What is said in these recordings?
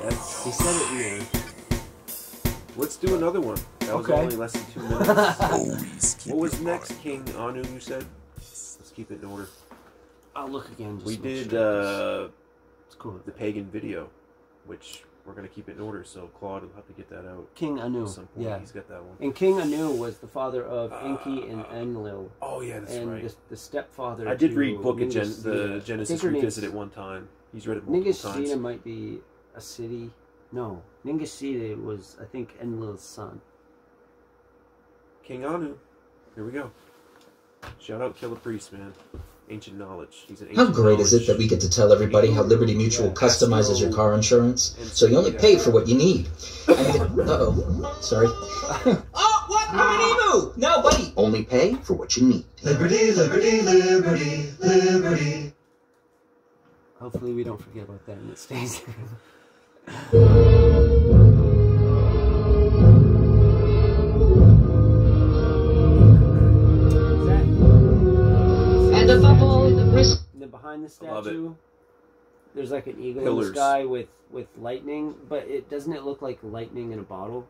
That's, he said it weird. Let's do another one. That was Okay. only less than two minutes. what was next, King Anu? You said. Let's keep it in order. I'll look again. Just We did sure. uh, It's cool. the pagan video, which we're gonna keep it in order. So Claude will have to get that out King Anu. at some point. Yeah. He's got that one. And King Anu was the father of Enki and ah. Enlil. Oh yeah, that's and right. the, the stepfather. I did to read Book of Gen- the Genesis name's- Revisited one time. He's read it multiple times. Ningasena might be a city. No, Ningasena was I think Enlil's son. King Anu. Here we go. Shout out kill Killah Priest, man. Ancient knowledge. He's an How ancient great is it that we get to tell everybody how Liberty Mutual Yeah, customizes your car insurance, so you only pay for what you need? Uh oh, sorry. oh, what? Liberty move? No, buddy. Only pay for what you need. Liberty, liberty, liberty, liberty. Hopefully we don't forget about that and it stays. And behind the I love it. statue, there's like an eagle in the sky with with lightning, but it doesn't it look like lightning in a bottle?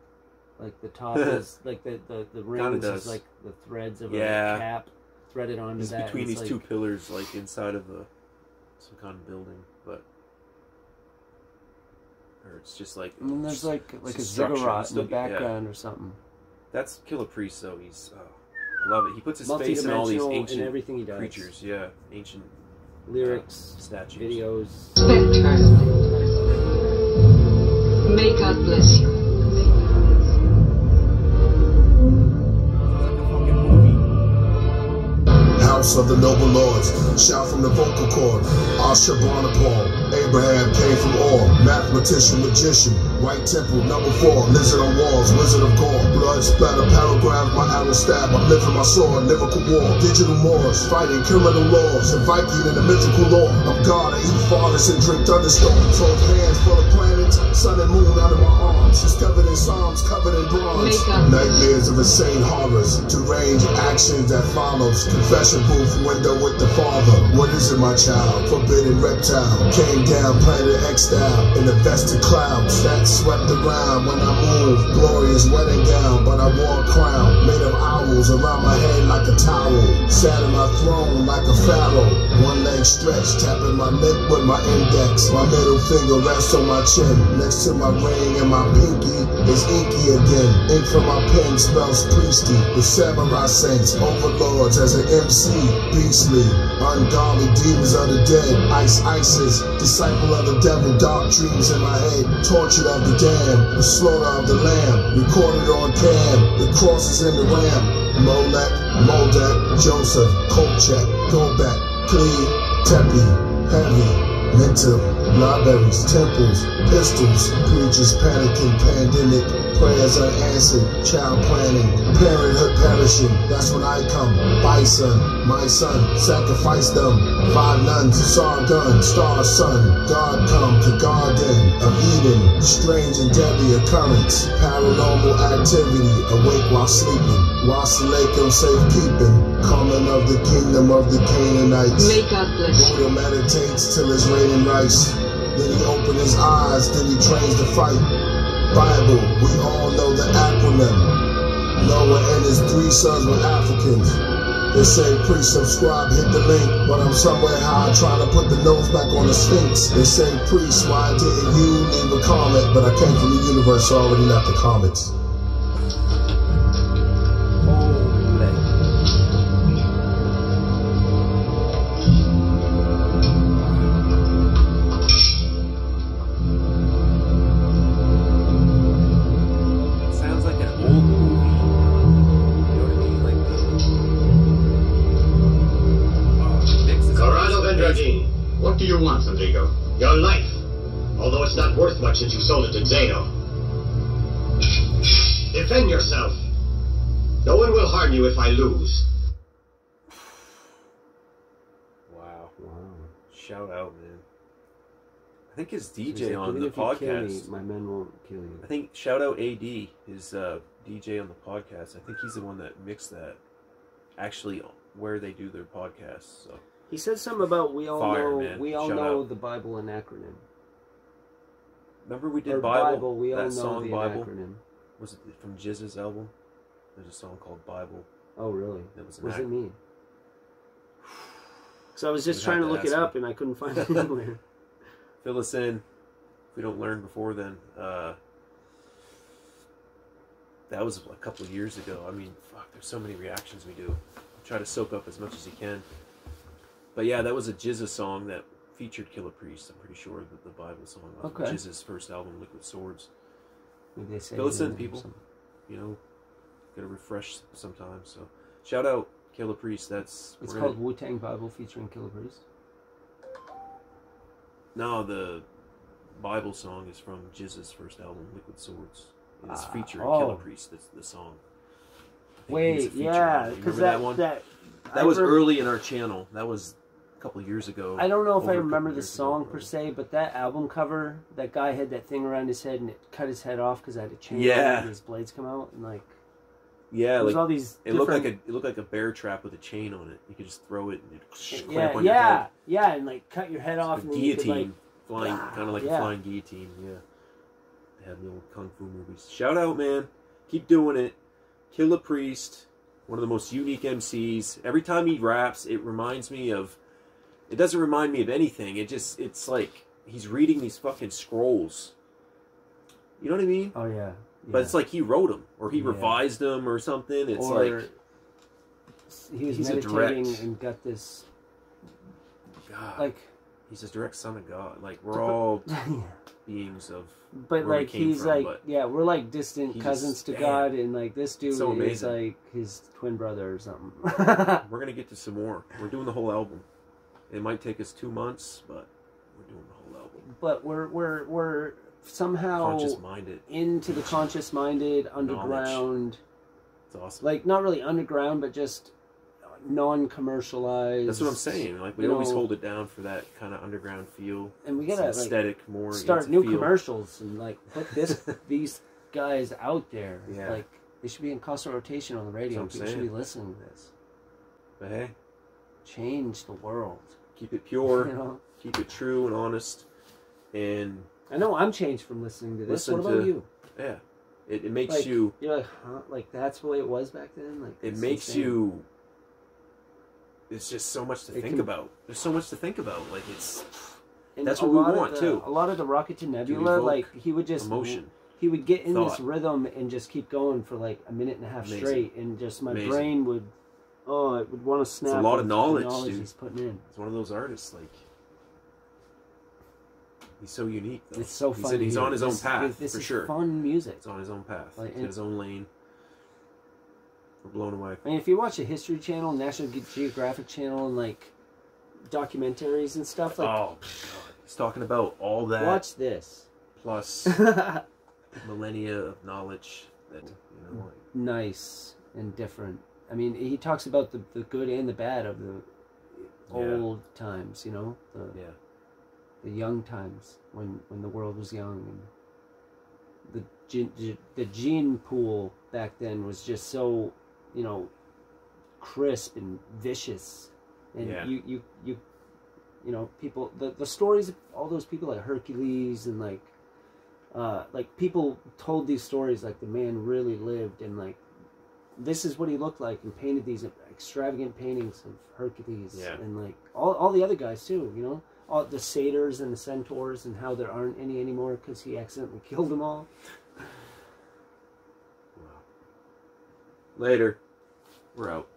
Like the top is like the the the rings does. is like the threads of Yeah. a cap threaded onto He's that. between It's these two pillars, like inside of a some kind of building, but or it's just like And then there's like like a ziggurat in the still- yeah. background or something. That's Killah Priest, though. He's oh, I love it. He puts his face in all these ancient everything he does. creatures. Yeah, ancient Lyrics, statues, videos. spectre. May God bless you. House of the noble lords, shout from the vocal cord. Ashurbanipal, Abraham came from Ur, mathematician, magician, White Temple, number four, lizard on walls, wizard of gore, blood splatter, paragraph, my arrow stab, I'm living my sword, lyrical war, digital Moors, fighting criminal laws, a Viking in the mythical lore. I'm God, I eat fathers and drink thunderstorms, hold hands full of planets, sun and moon out of my arms, discovered in Psalms, covered in bronze. Nightmares of insane horrors, deranged actions that follows. Confession booth window with the father. What is it, my child? Forbidden reptile. Came down, planet X style. In the vested clouds that swept the ground when I moved. Glorious wedding gown, but I wore a crown. Made of owls around my head like a towel. Sat in my throne like a pharaoh. One leg stretched, tapping my neck with my index. My middle finger rests on my chin. Next to my ring and my pinky is inky again. Ink from my pen spells priesty. The samurai saints, overlords as an MC. Beastly, ungodly demons of the dead. Ice Isis, disciple of the devil. Dark dreams in my head. Tortured of the damned. The slaughter of the lamb. Recorded on cam. The crosses in the ram. Molech, Moldak, Joseph, Kolchak, Gobek, Clee, Tepi, Heavy, Mental, Libraries, temples, pistols, preachers panicking, pandemic, prayers unanswered, child planning, parenthood perishing. That's when I come. Bison, my son, sacrifice them. Five nuns, saw gun, star sun. God come to garden of Eden. Strange and deadly occurrence. Paranormal activity. Awake while sleeping. Wasalakum safekeeping. Coming of the kingdom of the Canaanites. May God bless you. Buddha meditates till it's raining rice. Then he opens his eyes, then he trains to fight. Bible, we all know the acronym. Noah and his three sons were Africans. They say pre-subscribe, hit the link, but I'm somewhere high trying to put the nose back on the Sphinx. They say priest, why didn't you leave a comment? But I came from the universe, so I already left the comments. Much since you sold it to Zeno. Defend yourself. No one will harm you if I lose. Wow. Wow. Shout out, man. I think his DJ like, on the if you kill me, podcast. my men won't kill you. I think shout out AD, his uh, DJ on the podcast. I think he's the one that mixed that. Actually, where they do their podcasts. So He said something about we all Fire, know man. we all Shout know out. the Bible an acronym. Remember we did or Bible. we all that know song the Bible acronym. was it from GZA's album? There's a song called Bible. Oh really? That was What does it mean? So I was just You'd trying to to look it me. up and I couldn't find it anywhere. Fill us in. If we don't learn before then. Uh, that was a couple of years ago. I mean, fuck, there's so many reactions we do. Try to soak up as much as you can. But yeah, that was a GZA song that featured Killah Priest. I'm pretty sure that the Bible song was Okay. GZA's first album, Liquid Swords. Maybe they say Fill us in, it or people. You know, gotta refresh sometimes. So shout out Killah Priest. That's It's called Wu Tang Bible featuring Killah Priest. No, the Bible song is from GZA's first album, Liquid Swords. And it's Ah, featuring oh. Killah Priest. That's the song. I think he was a Wait, yeah, on it. You because that, that one? that That I was early in our channel. That was couple years ago. I don't know if I remember the years ago, song per se, but that album cover, that guy had that thing around his head and it cut his head off because I had a chain on it Yeah. and his blades come out and like Yeah, like all these. it looked like a it looked like a bear trap with a chain on it. You could just throw it and it clamp yeah, on your yeah, head. yeah, and like cut your head off A and you could, guillotine, like, flying, ah, kind of like yeah. a flying guillotine. Yeah, they had the old kung fu movies. Shout out, man! Keep doing it. Killah Priest, one of the most unique MCs. Every time he raps, it reminds me of. It doesn't remind me of anything. It just, it's like he's reading these fucking scrolls. You know what I mean? Oh yeah, But it's like he wrote them, or he Yeah. revised them, or something. It's or like, he was he's a meditating direct- and got this God, like, he's a direct son of God. Like we're all yeah. beings of But like he's from, like yeah, we're like distant cousins just- to. God, and like this dude So is like his twin brother or something. We're gonna get to some more. We're doing the whole album. It might take us two months, but we're doing the whole album. but we're we're we're somehow into the conscious minded underground, It's awesome. like not really underground, but just non-commercialized. That's what I'm saying. Like we always know, hold it down for that kind of underground feel. And we gotta like aesthetic more. start new feel. commercials and like put this these guys out there. Yeah. Like they should be in constant rotation on the radio. People I'm should be listening to this. But hey, Change the world. Keep it pure. You know. Keep it true and honest. And I know I'm changed from listening to this. Listen what about to- you? yeah, it, it makes Like, you. You're like, huh? Like that's the way it was back then. Like It makes insane. you. It's just so much to It think can- about. There's so much to think about. Like it's And that's what we want, the- too. A lot of the Rocket to Nebula, like he would just emotion. He would get in this rhythm and just keep going for like a minute and a half Amazing. straight, and just my Amazing. brain would, oh, it would want to snap. A lot of knowledge, dude. he's putting in. It's one of those artists. Like he's so unique. Though. It's so he's, fun. he's hear. on his own This- path This for is sure. fun music. It's on his own path. Like, He's in his own lane. We're blown away. I mean, if you watch the History Channel, National Geographic Channel, and like documentaries and stuff, like oh, God. he's talking about all that watch this. plus millennia of knowledge. That you know, like, nice and different. I mean, he talks about the, the good and the bad of the Yeah. old times, you know, the, yeah, the young times when, when the world was young and the gene, the gene pool back then was just so, you know, crisp and vicious, and Yeah. you you you you know people the the stories of all those people like Hercules and like uh like people told these stories like the man really lived and like this is what he looked like and painted these extravagant paintings of Hercules Yeah. and like all, all the other guys too you know all the satyrs and the centaurs and how there aren't any anymore because he accidentally killed them all wow. Later, we're out.